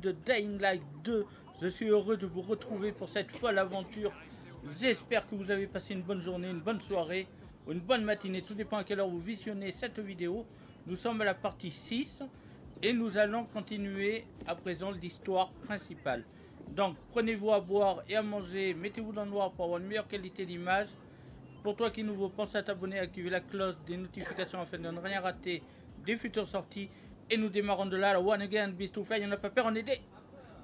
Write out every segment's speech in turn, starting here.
de Dying Light 2. Je suis heureux de vous retrouver pour cette folle aventure. J'espère que vous avez passé une bonne journée, une bonne soirée une bonne matinée. Tout dépend à quelle heure vous visionnez cette vidéo. Nous sommes à la partie 6 et nous allons continuer à présent l'histoire principale. Donc prenez-vous à boire et à manger, mettez-vous dans le noir pour avoir une meilleure qualité d'image. Pour toi qui est nouveau, pense à t'abonner, activer la cloche des notifications afin de ne rien rater des futures sorties. Et nous démarrons de là, One Again, Beast to Fly, on n'a pas peur, on est des...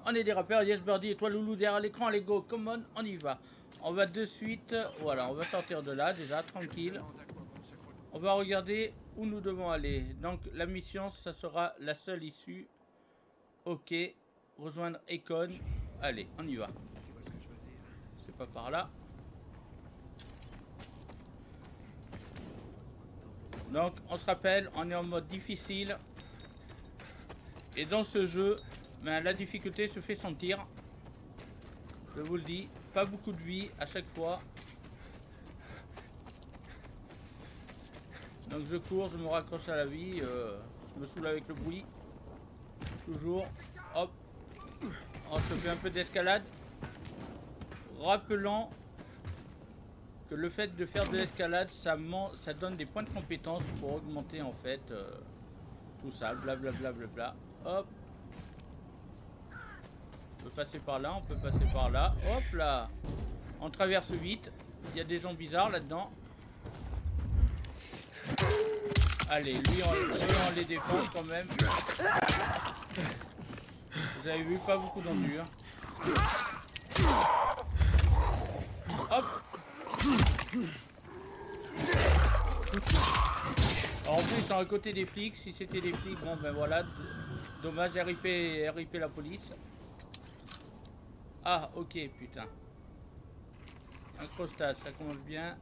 On est des rappeurs, Yes Birdie et toi Loulou derrière l'écran, allez go, come on, on y va. On va de suite, voilà, on va sortir de là déjà, tranquille. On va regarder où nous devons aller. Donc la mission, ça sera la seule issue. Ok, rejoindre Econ. Allez, on y va. C'est pas par là. Donc, on se rappelle, on est en mode difficile. Et dans ce jeu, ben, la difficulté se fait sentir. Je vous le dis, pas beaucoup de vie à chaque fois. Donc je cours, je me raccroche à la vie, euh, je me saoule avec le bruit. Toujours, hop, on se fait un peu d'escalade. Rappelant que le fait de faire de l'escalade, ça, ça donne des points de compétence pour augmenter en fait euh, tout ça, blablabla. Bla, bla, bla, hop, on peut passer par là, on peut passer par là. Hop là On traverse vite. Il y a des gens bizarres là-dedans. Allez, lui on, les défend quand même. Vous avez vu, pas beaucoup d'endure. Hop En plus, à côté des flics. Si c'était des flics, bon ben voilà. Dommage, RIP, RIP la police. Ah, ok, putain. Un crostage, ça commence bien.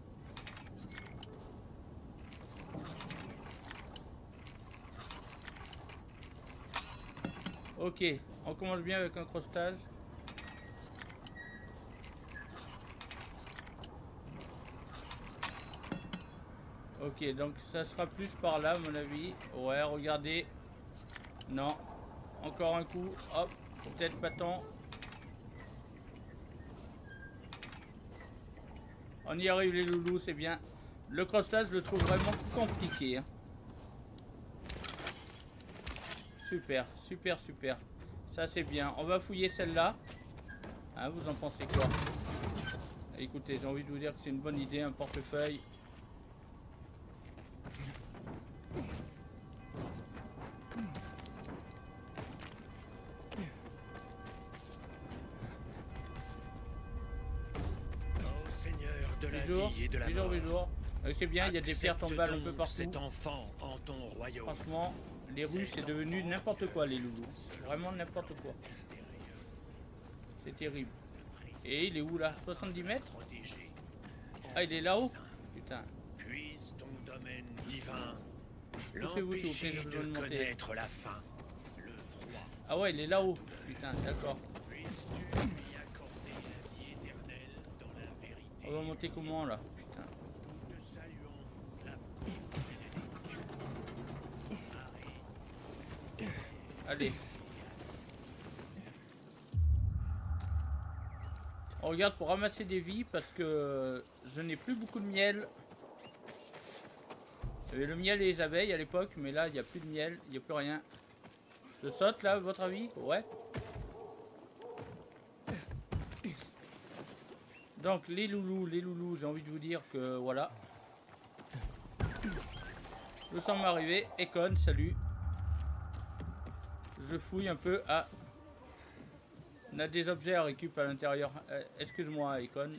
Ok, on commence bien avec un crostage. Ok, donc ça sera plus par là, à mon avis. Ouais, regardez. Non. Encore un coup. Hop. Peut-être pas tant. On y arrive les loulous, c'est bien. Le crossage, je le trouve vraiment compliqué. Hein. Super, super, super. Ça, c'est bien. On va fouiller celle-là. Hein, vous en pensez quoi? Écoutez, j'ai envie de vous dire que c'est une bonne idée, un portefeuille. C'est bien, il y a des pierres tombales un peu partout. Cet enfant en ton royaume. Franchement, les rues, c'est devenu n'importe quoi, les loulous. Vraiment n'importe quoi. C'est terrible. Et il est où là? 70 mètres? Ah, il est là-haut? Putain. Puise ton domaine divin. L'empêcher de connaître la faim, le froid. Ah ouais, il est là-haut. Putain, d'accord. On va monter comment là? Allez. On regarde pour ramasser des vies parce que je n'ai plus beaucoup de miel. Avait le miel et les abeilles à l'époque, mais là il n'y a plus de miel, il n'y a plus rien. Je saute là, votre avis? Ouais. Donc les loulous, les loulous, j'ai envie de vous dire que voilà. Nous sommes arrivés. Econ, salut je fouille un peu. Ah On a des objets à récupérer à l'intérieur. Euh, excuse-moi, Icon.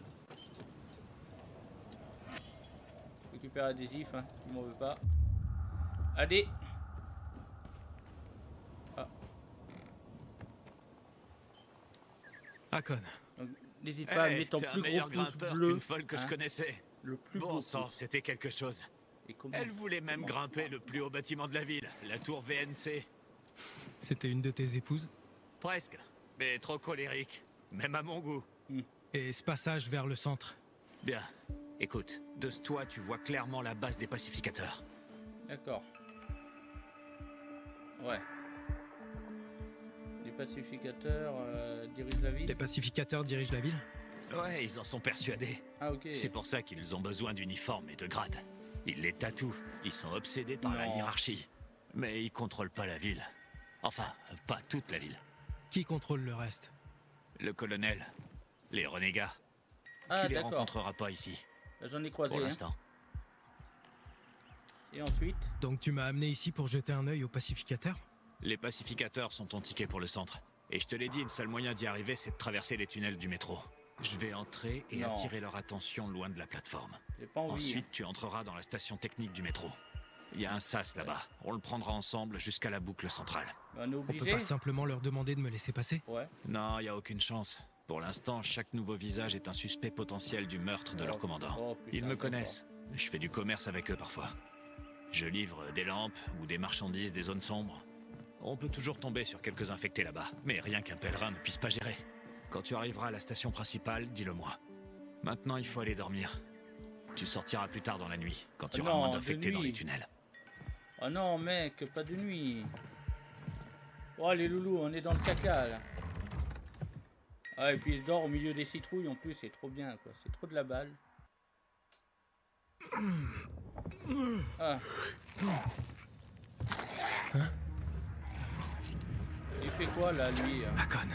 Récupère adhésif, hein, tu m'en veux pas. Allez ah. Akon. N'hésite pas à eh, mettre ton plus gros pouce bleu. folle que je hein. connaissais. Le plus bon sang, c'était quelque chose. Elle voulait même grimper le plus haut bâtiment de la ville, la tour VNC. C'était une de tes épouses Presque, mais trop colérique, même à mon goût. Hmm. Et ce passage vers le centre Bien. Écoute, de ce toit, tu vois clairement la base des pacificateurs. D'accord. Ouais. Les pacificateurs euh, dirigent la ville. Les pacificateurs dirigent la ville Ouais, ils en sont persuadés. Ah ok. C'est pour ça qu'ils ont besoin d'uniformes et de grades. Ils les tatouent. Ils sont obsédés par la hiérarchie. Mais ils contrôlent pas la ville. Enfin, pas toute la ville. Qui contrôle le reste? Le colonel, les renégats. Ah tu les rencontreras pas ici, J'en ai croisé. pour hein. l'instant. Et ensuite? Donc tu m'as amené ici pour jeter un œil aux pacificateurs? Les pacificateurs sont ton ticket pour le centre. Et je te l'ai dit, le seul moyen d'y arriver, c'est de traverser les tunnels du métro. Je vais entrer et Non. attirer leur attention loin de la plateforme. Pas envie. Ensuite, tu entreras dans la station technique du métro. Il y a un sas là-bas. On le prendra ensemble jusqu'à la boucle centrale. On est On peut pas simplement leur demander de me laisser passer Ouais. Non, il y a aucune chance. Pour l'instant, chaque nouveau visage est un suspect potentiel du meurtre de leur Oh, commandant. oh, putain, Ils me connaissent. Je fais du commerce avec eux parfois. Je livre des lampes ou des marchandises des zones sombres. On peut toujours tomber sur quelques infectés là-bas, mais rien qu'un pèlerin ne puisse pas gérer. Quand tu arriveras à la station principale, dis-le moi. Maintenant, il faut aller dormir. Tu sortiras plus tard dans la nuit, quand tu auras moins d'infectés dans les tunnels. Oh non, mec, pas de nuit. Oh, les loulous, on est dans le caca, là. Ah, et puis je dors au milieu des citrouilles, en plus, c'est trop bien, quoi. C'est trop de la balle. Ah. Il fait quoi, là, lui hein Macon,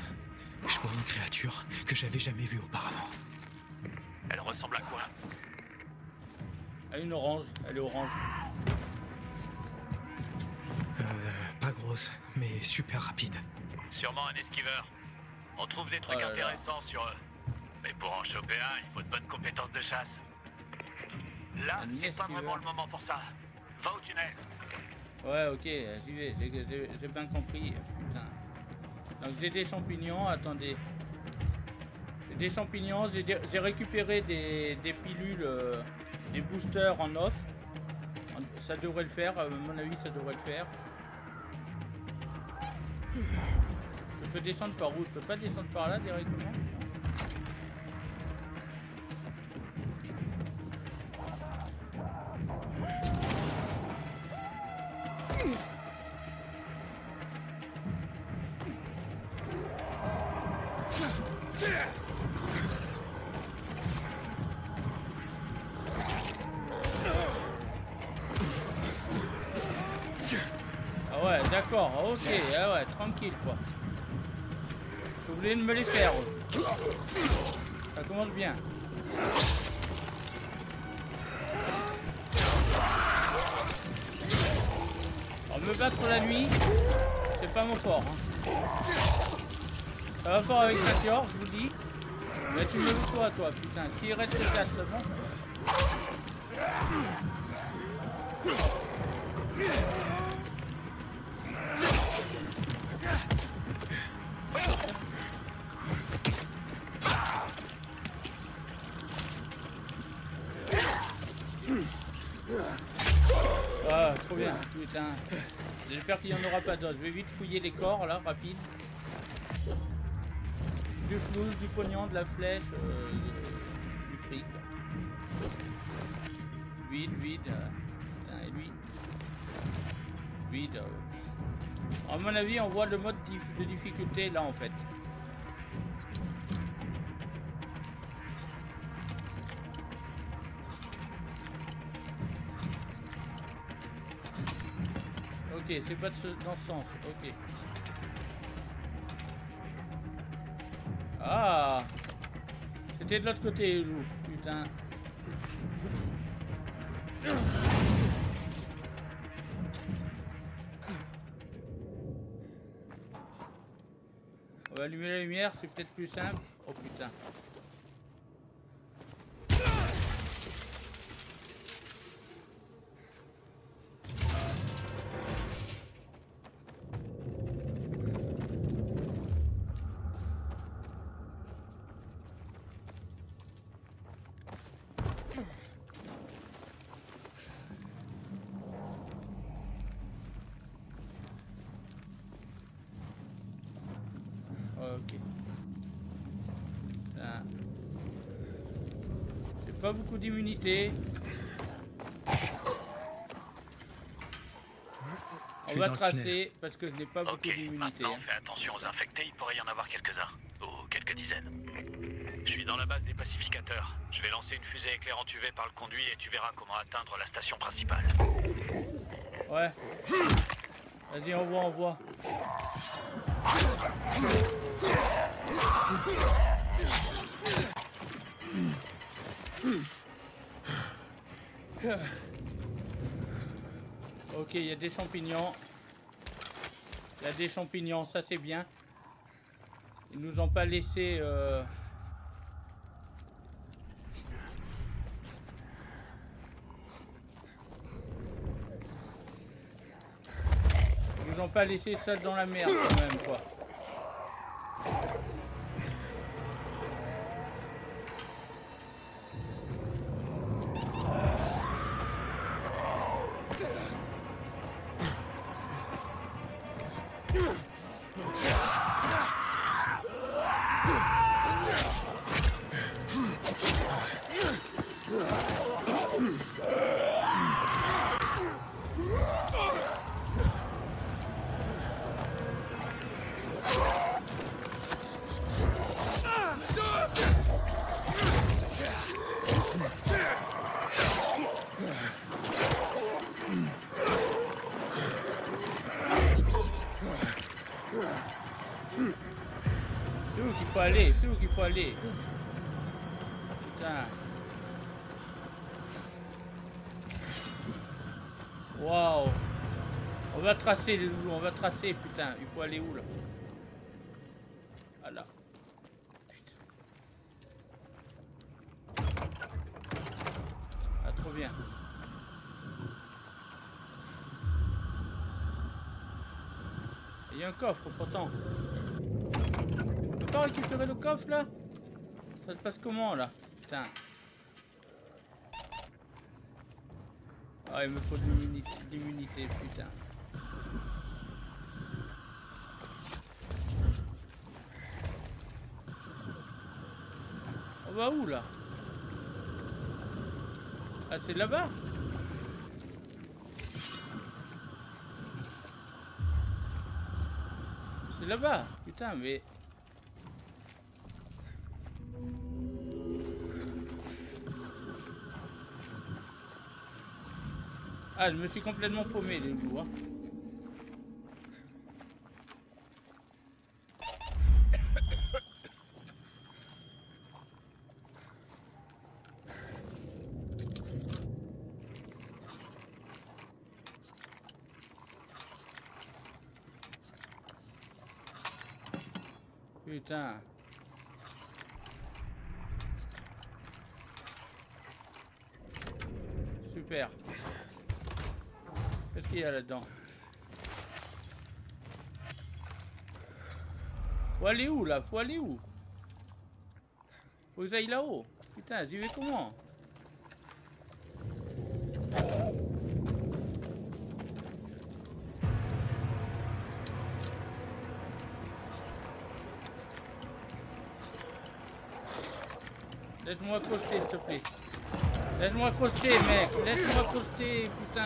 je vois une créature que j'avais jamais vue auparavant. Elle ressemble à quoi? Ah, une orange. Elle est orange. Euh, pas grosse, mais super rapide. Sûrement un esquiveur. On trouve des trucs Oh là là. intéressants sur eux. Mais pour en choper un, il faut de bonnes compétences de chasse. Là, c'est pas vraiment le moment pour ça. Va au tunnel. Ouais, ok, j'y vais. J'ai- bien compris. Putain. Donc j'ai des champignons. Attendez. J'ai des champignons. J'ai récupéré des, des pilules, euh, des boosters en off. Ça devrait le faire. À mon avis, ça devrait le faire. Je peux descendre par où? Je peux pas descendre par là directement? Quoi. Vous voulez me les faire. Ça commence bien. Alors me battre la nuit, c'est pas mon fort. hein. Ça va fort avec Sakior, je vous dis. Mais tu me veux quoi toi, putain? Qui reste casse, c'est bon? Ah, J'espère qu'il n'y en aura pas d'autres. Je vais vite fouiller les corps, là, rapide. Du flouze, du pognon, de la flèche, euh, du fric. Vide, vide. euh, et lui Vide. euh. À mon avis, on voit le mode de difficulté, là, en fait. Ok, c'est pas de ce- dans ce sens. Ok. Ah C'était de l'autre côté, loup. Putain. On va allumer la lumière, c'est peut-être plus simple. Oh putain. On va tracer parce que je n'ai pas beaucoup d'immunité. maintenant fais attention aux infectés, il pourrait y en avoir quelques-uns. Ou quelques dizaines. Je suis dans la base des pacificateurs. Je vais lancer une fusée éclairante UV par le conduit et tu verras comment atteindre la station principale. Ouais. Vas-y, envoie, envoie. Ok, il y a des champignons. Il y a des champignons, ça c'est bien. Ils nous ont pas laissé... euh, Ils nous ont pas laissé seuls dans la merde quand même quoi. Aller Putain. Waouh. On va tracer les loulous, on va tracer putain. Il faut aller où là? Ah là. Ah trop bien. Il y a un coffre pourtant. Pas récupérer le coffre là? Ça se passe comment là? Putain. Ah il me faut de l'immunité, putain. On va où là? Ah c'est là-bas? C'est là-bas. Putain mais... Ah, je me suis complètement paumé les jours. hein. Putain. Super. Qu'est-ce qu'il y a là-dedans Faut où là? Faut aller où? Faut que là-haut. Putain, j'y vais comment? Laisse-moi croster, s'il te plaît. Laisse-moi croster, mec. Laisse-moi croster, putain.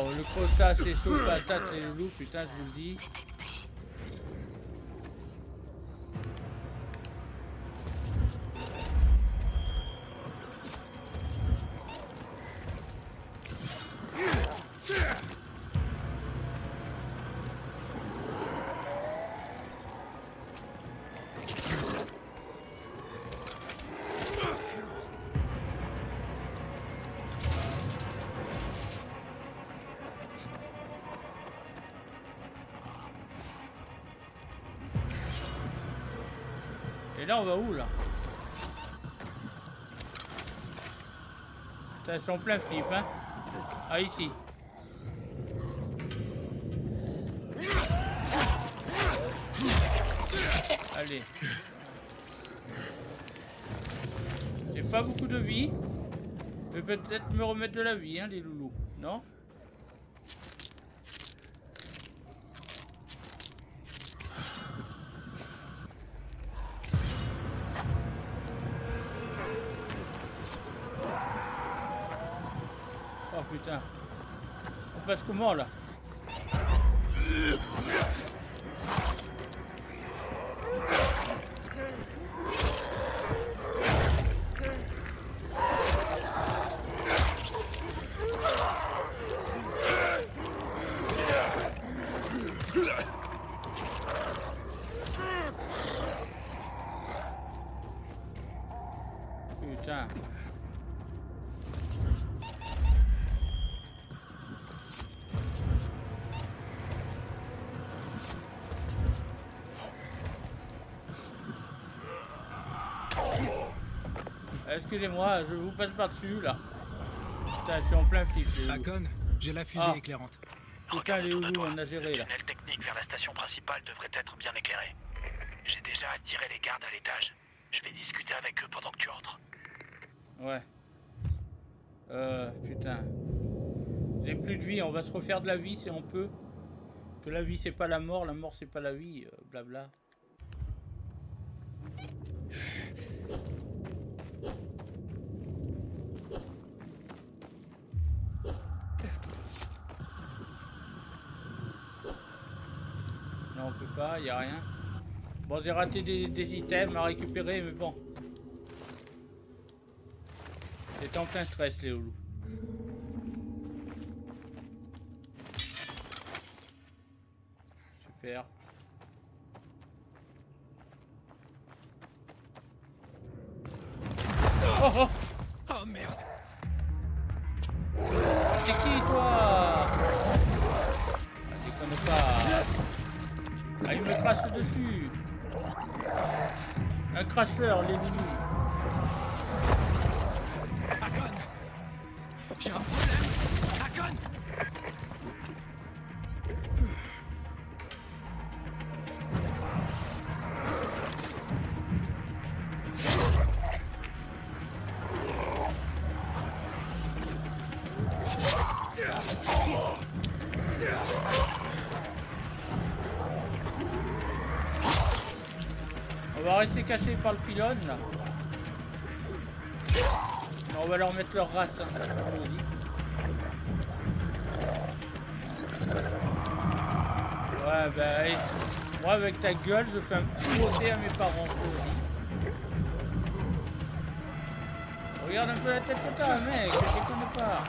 Waouh, le quota c'est chaud patate c'est le loup, putain, je vous le dis. Là, on va où, là Ça sont plein flip, hein Ah, ici. Allez. J'ai pas beaucoup de vie. Je peut-être me remettre de la vie, hein, les loulous. Non? Passe comment là Excusez-moi, je vous passe par-dessus là. Putain, je suis en plein flip. Hakon, j'ai la fusée Ah. éclairante. Putain, de loulous, toi. on a géré Le là. tunnel technique vers la station principale devrait être bien éclairé. J'ai déjà attiré les gardes à l'étage. Je vais discuter avec eux pendant que tu entres. Ouais. Euh, putain. J'ai plus de vie, on va se refaire de la vie si on peut. Que la vie c'est pas la mort, la mort c'est pas la vie, euh, blabla. Non, on peut pas, y a rien. Bon, j'ai raté des, items à récupérer, mais bon. C'est en plein stress, les loulous. Super. Un cracheur. Hakon J'ai un On va leur mettre leur race. hein. Ouais bah moi avec ta gueule je fais un petit beauté à mes parents aussi. Regarde un peu la tête que t'as mec, je connais pas.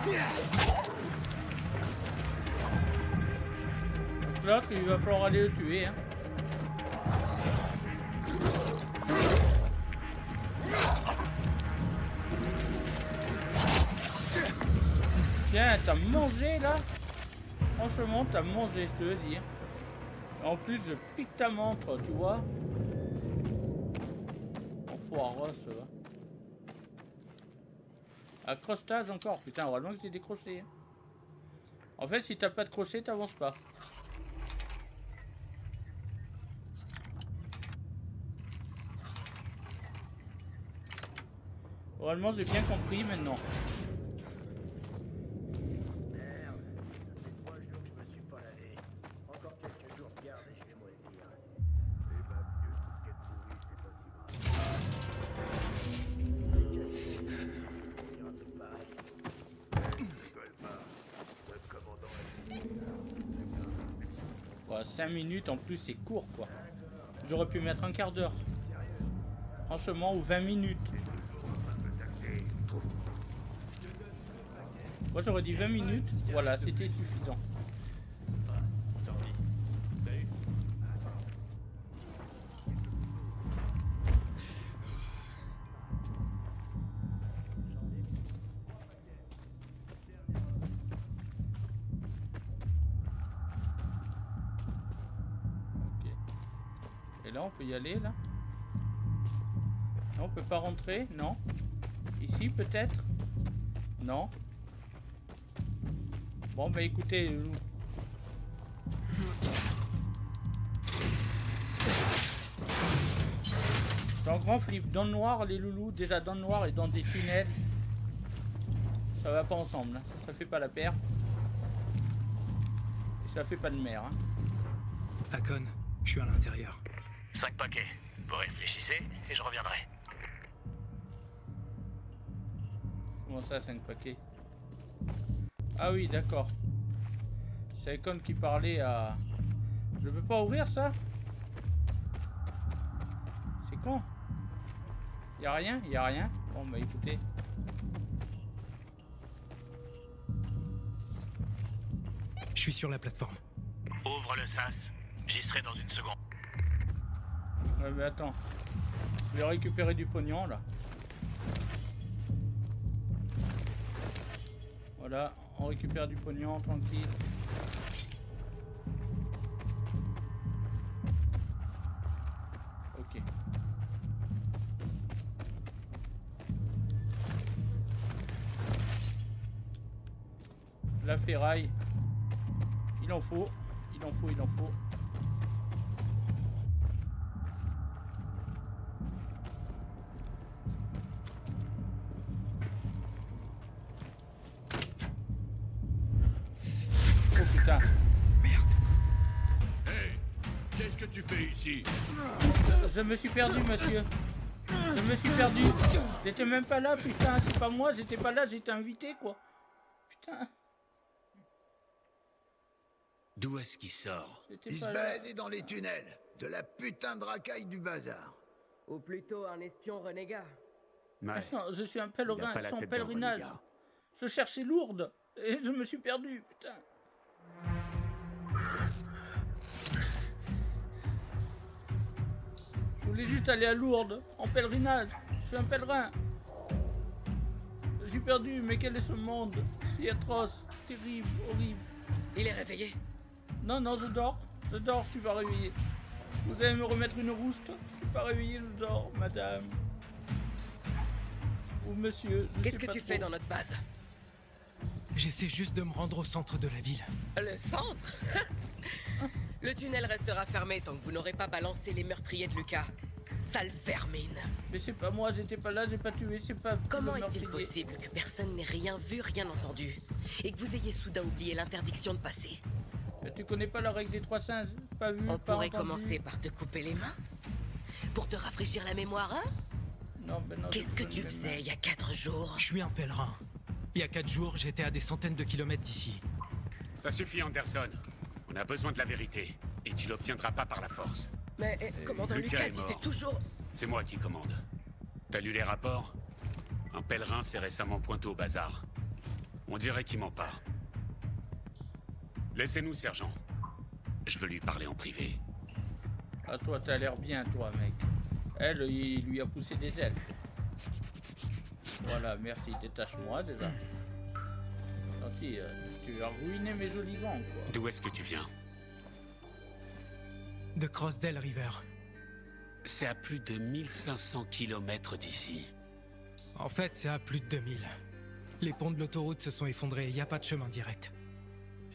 L'autre il va falloir aller le tuer hein. Tiens, t'as mangé là? Franchement, t'as mangé, je te veux dire. En plus, je pique ta montre, tu vois. Enfoireux, ça va. Accrochetage encore, putain, heureusement que j'ai décroché. hein. En fait, si t'as pas de crochet, t'avances pas. Heureusement, j'ai bien compris maintenant. Minutes en plus, c'est court quoi. J'aurais pu mettre un quart d'heure. Franchement, ou 20 minutes. Moi j'aurais dit 20 minutes, voilà, c'était suffisant. Aller là Non, on peut pas rentrer Non. Ici peut-être Non. Bon bah écoutez, grand flip, dans le noir les loulous, déjà dans le noir et dans des tunnels. Ça va pas ensemble, hein. ça fait pas la paire. Et ça fait pas de mer. Hein. Akon, je suis à l'intérieur. 5 paquets. Vous réfléchissez et je reviendrai. Comment ça, 5 paquets? Ah oui, d'accord. C'est Icon qui parlait à... Je peux pas ouvrir ça? C'est con. Y a rien Y a rien Bon bah écoutez. Je suis sur la plateforme. Ouvre le sas. J'y serai dans une seconde. Attends. Je vais récupérer du pognon là. Voilà, on récupère du pognon tranquille. Ok. La ferraille. Il en faut. Il en faut, il en faut. Je me suis perdu, monsieur. Je me suis perdu. J'étais même pas là, putain. C'est pas moi, j'étais pas là, j'étais invité, quoi. Putain, D'où est-ce qu'il sort Il se baladait dans les tunnels. De la putain de racaille du bazar. Ou plutôt un espion renégat. Attends, je suis un pèlerin, sans pèlerinage. Je cherchais Lourdes et je me suis perdu, putain. Voulais juste aller à Lourdes, en pèlerinage. Je suis un pèlerin. Je suis perdu, mais quel est ce monde Si atroce, terrible, horrible? Il est réveillé. Non, non, je dors. Je dors, je suis pas réveillé. Vous allez me remettre une rouste Je suis pas réveillé, je dors, madame. Ou monsieur. Qu'est-ce que pas tu trop. fais dans notre base? J'essaie juste de me rendre au centre de la ville. Le centre? Le tunnel restera fermé tant que vous n'aurez pas balancé les meurtriers de Lucas. Sale vermine. Mais c'est pas moi, j'étais pas là, j'ai pas tué, c'est pas. Comment est-il possible que personne n'ait rien vu, rien entendu Et que vous ayez soudain oublié l'interdiction de passer? Mais Tu connais pas la règle des trois singes? Pas vu, On pas pourrait entendu. commencer par te couper les mains Pour te rafraîchir la mémoire, hein? Non, ben non, Qu'est-ce que tu faisais il y a quatre jours? Je suis un pèlerin. Il y a quatre jours, j'étais à des centaines de kilomètres d'ici. Ça suffit, Anderson. On a besoin de la vérité. Et tu l'obtiendras pas par la force. Mais eh, commandant Lucas Lucas est disait toujours... C'est moi qui commande. T'as lu les rapports? Un pèlerin s'est récemment pointé au bazar. On dirait qu'il ment pas. Laissez-nous, sergent. Je veux lui parler en privé. Ah, toi, t'as l'air bien, toi, mec. Elle, il lui a poussé des ailes. Voilà, merci, détache-moi déjà. Gentil, euh, tu as ruiné mes jolis gants, quoi. D'où est-ce que tu viens? De Crossdale River. C'est à plus de 1500 kilomètres d'ici. En fait, c'est à plus de 2000. Les ponts de l'autoroute se sont effondrés, il n'y a pas de chemin direct.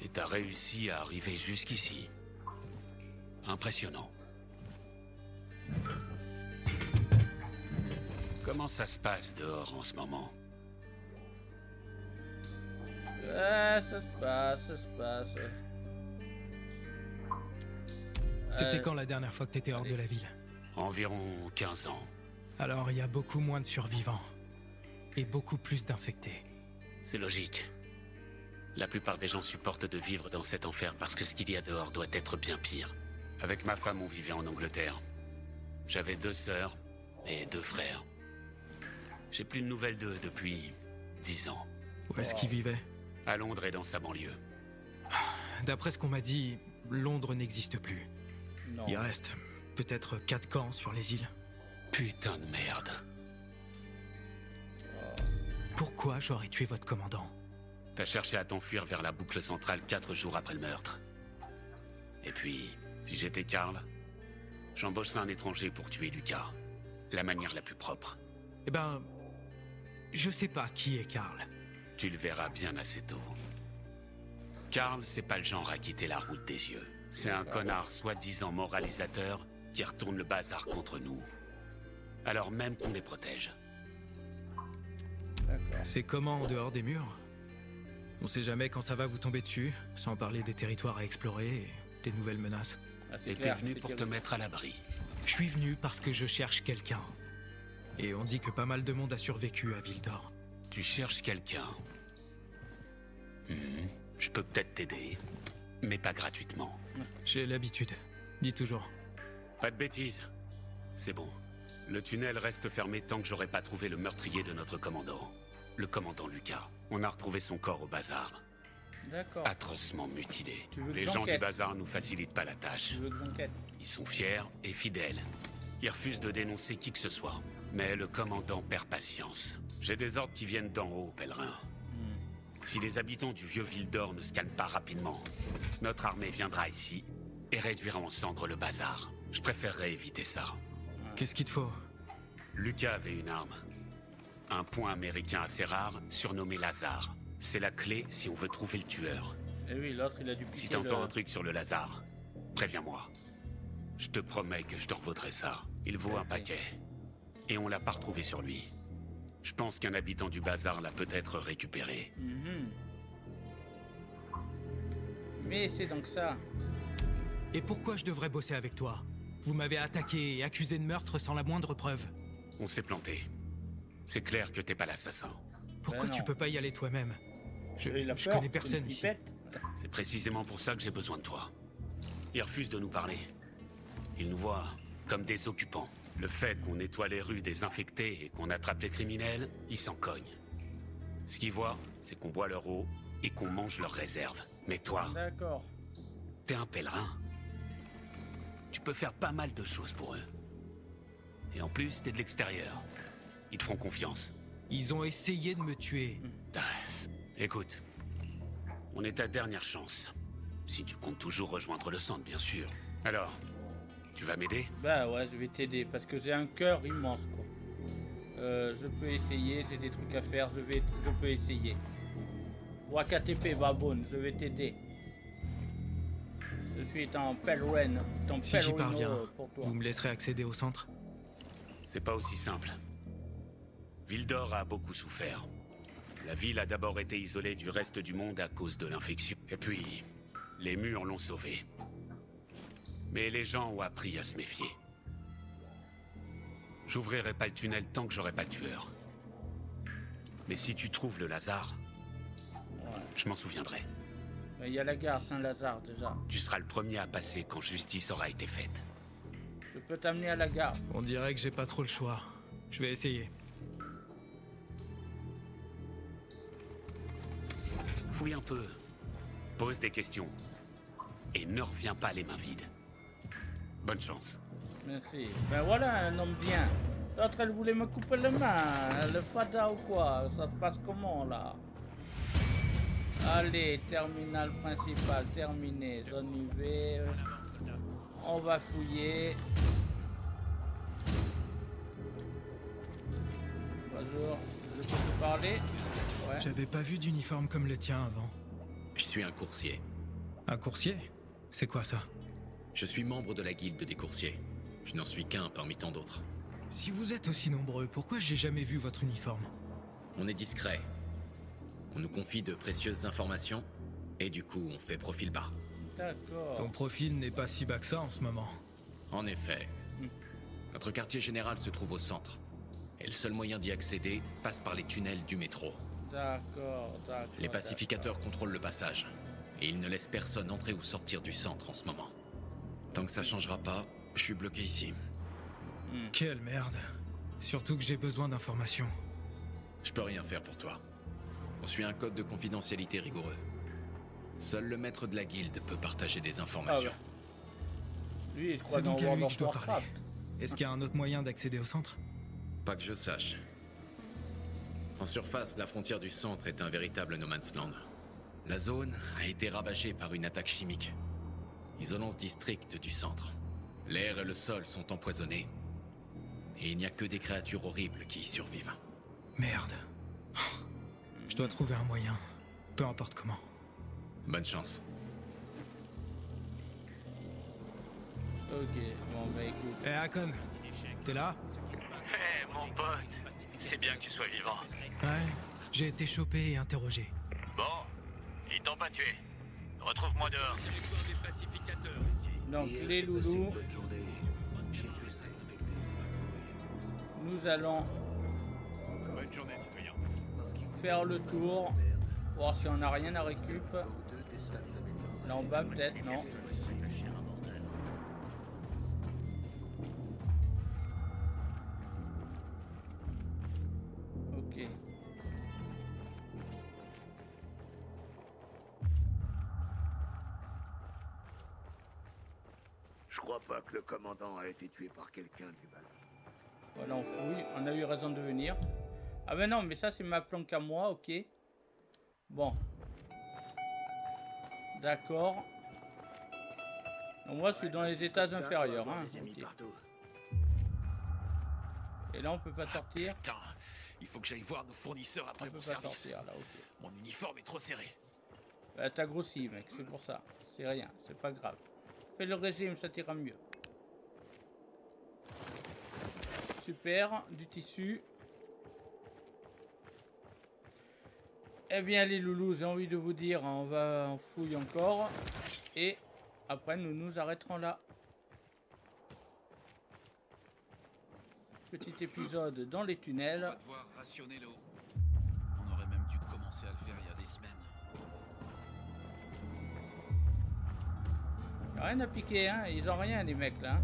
Et t'as réussi à arriver jusqu'ici. Impressionnant. Comment ça se passe dehors en ce moment? Ah, ça se passe, ça se passe. C'était Euh, quand la dernière fois que t'étais hors de la ville Environ 15 ans. Alors, il y a beaucoup moins de survivants. Et beaucoup plus d'infectés. C'est logique. La plupart des gens supportent de vivre dans cet enfer parce que ce qu'il y a dehors doit être bien pire. Avec ma femme, on vivait en Angleterre. J'avais deux sœurs et deux frères. J'ai plus de nouvelles d'eux depuis 10 ans. Où est-ce qu'ils vivaient? À Londres et dans sa banlieue. D'après ce qu'on m'a dit, Londres n'existe plus. Non. Il reste peut-être quatre camps sur les îles. Putain de merde. Pourquoi j'aurais tué votre commandant T'as cherché à t'enfuir vers la boucle centrale quatre jours après le meurtre. Et puis, si j'étais Karl, j'embaucherais un étranger pour tuer Lucas. La manière la plus propre. Eh ben... Je sais pas qui est Karl. Tu le verras bien assez tôt. Karl, c'est pas le genre à quitter la route des yeux. C'est un connard soi-disant moralisateur qui retourne le bazar contre nous. Alors même qu'on les protège. C'est comment en dehors des murs? On sait jamais quand ça va vous tomber dessus, sans parler des territoires à explorer et des nouvelles menaces. Ah, Et t'es venu pour te mettre à l'abri. Je suis venu parce que je cherche quelqu'un. Et on dit que pas mal de monde a survécu à Vildor. Tu cherches quelqu'un. Hmm, Je peux peut-être t'aider, mais pas gratuitement. J'ai l'habitude. Dis toujours. Pas de bêtises. C'est bon. Le tunnel reste fermé tant que j'aurai pas trouvé le meurtrier de notre commandant. Le commandant Lucas. On a retrouvé son corps au bazar. D'accord. Atrocement mutilé. Les gens du bazar nous facilitent pas la tâche. Tu veux que j'enquête Ils sont fiers et fidèles. Ils refusent de dénoncer qui que ce soit. Mais le commandant perd patience. J'ai des ordres qui viennent d'en haut, pèlerin. Si les habitants du vieux Vildor ne scannent pas rapidement, notre armée viendra ici et réduira en cendres le bazar. Je préférerais éviter ça. Qu'est-ce qu'il te faut? Lucas avait une arme. Un point américain assez rare, surnommé Lazare. C'est la clé si on veut trouver le tueur. Eh oui, l'autre, il a dû Si t'entends le- un truc sur le Lazare, préviens-moi. Je te promets que je te revaudrai ça. Il vaut un Ok. paquet. Et on l'a pas retrouvé sur lui. Je pense qu'un habitant du bazar l'a peut-être récupéré. Mhm. Mais c'est donc ça. Et pourquoi je devrais bosser avec toi? Vous m'avez attaqué et accusé de meurtre sans la moindre preuve. On s'est planté. C'est clair que t'es pas l'assassin. Pourquoi Ben tu peux pas y aller toi-même? Je, je peur, connais personne ici. C'est précisément pour ça que j'ai besoin de toi. Il refuse de nous parler. Il nous voit comme des occupants. Le fait qu'on nettoie les rues des infectés et qu'on attrape les criminels, il s'en cogne. Ce qu'il voit, c'est qu'on boit leur eau et qu'on mange leurs réserves. Mais toi, D'accord. t'es un pèlerin. Tu peux faire pas mal de choses pour eux. Et en plus, t'es de l'extérieur. Ils te feront confiance. Ils ont essayé de me tuer. Ah, écoute, on est ta dernière chance. Si tu comptes toujours rejoindre le centre, bien sûr. Alors, tu vas m'aider Bah ouais, je vais t'aider parce que j'ai un cœur immense quoi. Euh, je peux essayer, j'ai des trucs à faire, je vais, je peux essayer. Wakatp Baboun, je vais t'aider. Je suis ton pèlerin, ton Si j'y parviens, pour toi. vous me laisserez accéder au centre C'est pas aussi simple. Vildor a beaucoup souffert. La ville a d'abord été isolée du reste du monde à cause de l'infection. Et puis, les murs l'ont sauvée. Mais les gens ont appris à se méfier. J'ouvrirai pas le tunnel tant que j'aurai pas le tueur. Mais si tu trouves le Lazare, Ouais. je m'en souviendrai. Mais Il y a la gare Saint-Lazare déjà. Tu seras le premier à passer quand justice aura été faite. Je peux t'amener à la gare. On dirait que j'ai pas trop le choix. Je vais essayer. Fouille un peu. Pose des questions. Et ne reviens pas les mains vides. Bonne chance. Merci. Ben voilà un homme bien. L'autre elle voulait me couper les mains. Le fada ou quoi? Ça se passe comment là? Allez, terminal principal terminé. Zone UV. On va fouiller. Bonjour. Je peux te parler? Ouais. J'avais pas vu d'uniforme comme le tien avant. Je suis un coursier. Un coursier? C'est quoi ça? Je suis membre de la guilde des coursiers. Je n'en suis qu'un parmi tant d'autres. Si vous êtes aussi nombreux, pourquoi j'ai jamais vu votre uniforme? On est discret. On nous confie de précieuses informations et du coup on fait profil bas. D'accord. Ton profil n'est pas si bas que ça en ce moment. En effet. Notre quartier général se trouve au centre. Et le seul moyen d'y accéder passe par les tunnels du métro. D'accord, d'accord. Les pacificateurs contrôlent le passage. Et ils ne laissent personne entrer ou sortir du centre en ce moment. Tant que ça changera pas, je suis bloqué ici. Quelle merde. Surtout que j'ai besoin d'informations. Je peux rien faire pour toi. On suit un code de confidentialité rigoureux. Seul le maître de la guilde peut partager des informations. Ah Lui, C'est dans donc à lui que je dois parler. Est-ce qu'il y a un autre moyen d'accéder au centre? Pas que je sache. En surface, la frontière du centre est un véritable no man's land. La zone a été ravagée par une attaque chimique, isolant ce district du centre. L'air et le sol sont empoisonnés. Et il n'y a que des créatures horribles qui y survivent. Merde. Je dois trouver un moyen. Peu importe comment. Bonne chance. Ok, bon bah écoute. Eh, Hakon, t'es là? Hé, mon pote, c'est bien que tu sois vivant. Ouais. J'ai été chopé et interrogé. Bon, ils t'ont pas tué. Retrouve-moi dehors. Donc les loulous, nous allons faire le tour, voir si on n'a rien à récup. Là en bas peut-être, non. Commandant a été tué par quelqu'un du mal. Voilà, on fouille. On a eu raison de venir. Ah ben non, mais ça c'est ma planque à moi, ok. Bon. D'accord. Moi je suis dans les étages ça, inférieurs. on hein, des ennemis ok. partout. Et là on peut pas sortir. Putain, il faut que j'aille voir nos fournisseurs On après peut mon pas service. sortir là, ok. Mon uniforme est trop serré. Bah, t'as grossi, mec, c'est pour ça. C'est rien, c'est pas grave. Fais le régime, ça t'ira mieux. Super, du tissu. Eh bien, les loulous, j'ai envie de vous dire, on va en fouille encore. Et après, nous nous arrêterons là. Petit épisode dans les tunnels. On va devoir rationner l'eau. On aurait même dû commencer à le faire il y a des semaines. Rien à piquer, hein. Ils ont rien, les mecs, là.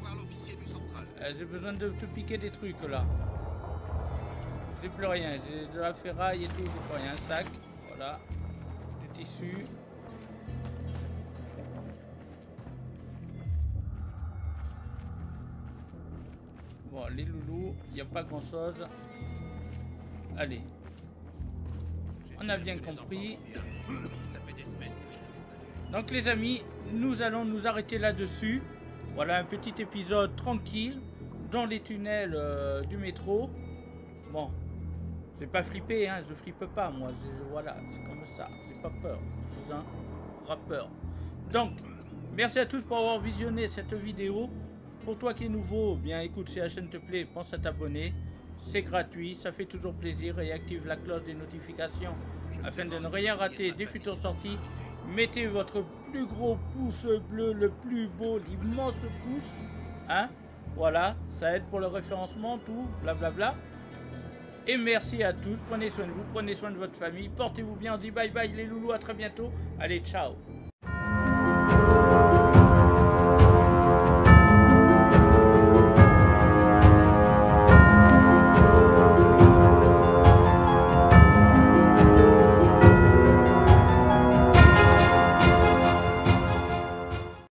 Voir l'officier du central. Euh, j'ai besoin de te piquer des trucs là. J'ai plus rien, j'ai de la ferraille et tout, j'ai plus rien. Un sac, voilà. Du tissu. Bon, les loulous, il n'y a pas grand chose. Allez. On a bien compris. Donc les amis, nous allons nous arrêter là-dessus. Voilà un petit épisode tranquille dans les tunnels euh, du métro. Bon, j'ai pas flippé, hein, je flippe pas moi. je- voilà, c'est comme ça. J'ai pas peur. Je suis un rappeur. Donc, merci à tous pour avoir visionné cette vidéo. Pour toi qui es nouveau, bien écoute, si la chaîne te plaît, pense à t'abonner. C'est gratuit, ça fait toujours plaisir et active la cloche des notifications afin de ne rien rater des futures sorties. Mettez votre plus gros pouce bleu, le plus beau, l'immense pouce. Hein Voilà, ça aide pour le référencement, tout, blablabla. Et merci à tous, prenez soin de vous, prenez soin de votre famille, portez-vous bien, on dit bye bye les loulous, à très bientôt. Allez, ciao